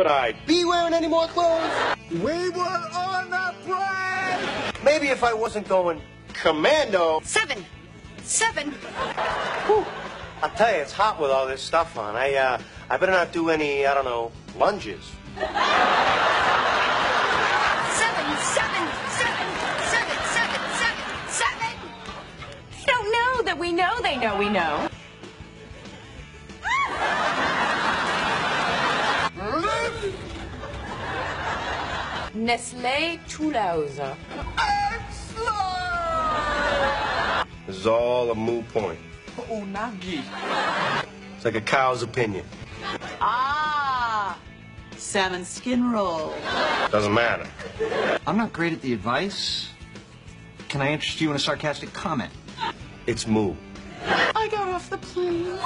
Would I be wearing any more clothes? We were on the break! Maybe if I wasn't going commando. Seven. Seven. Whew. I'll tell you, it's hot with all this stuff on. I, uh, I better not do any, I don't know, lunges. Seven, seven, seven, seven, seven, seven, seven. They don't know that we know they know we know. Nestlé Toulouse. This is all a moot point. Unagi. It's like a cow's opinion. Ah. Salmon skin roll. Doesn't matter. I'm not great at the advice. Can I interest you in a sarcastic comment? It's moo. I got off the plane.